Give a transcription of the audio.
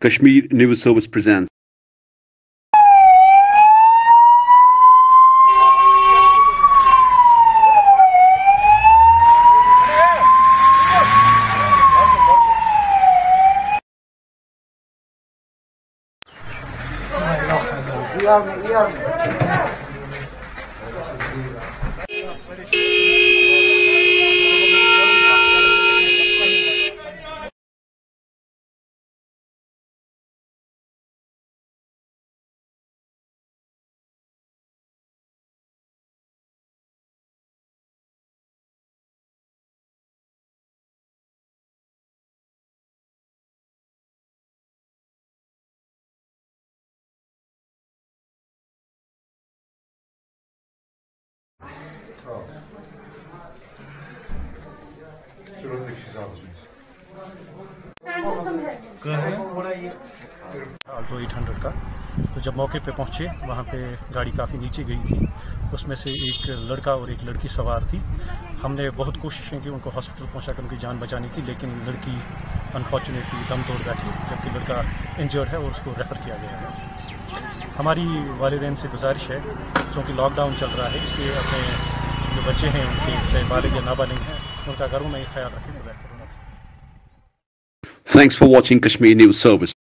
Kashmir News Service presents. Alto eight hundred का तो जब मौके पे पहुँचे वहाँ पे गाड़ी काफ़ी नीचे गई थी उसमें से एक लड़का और एक लड़की सवार थी हमने बहुत कोशिशें की उनको हॉस्पिटल पहुंचाकर उनकी जान बचाने की लेकिन लड़की अनफॉर्चुनेटली दम तोड़ बैठी जबकि लड़का इंजर्ड है और उसको रेफ़र किया गया है हमारी वालदेन से गुजारिश है क्योंकि लॉकडाउन चल रहा है इसलिए अपने जो बच्चे हैं उनके चाहे बालिग या नाबालिग हैं, उनका घरों में ख्याल रखें thanks for watching Kashmir news for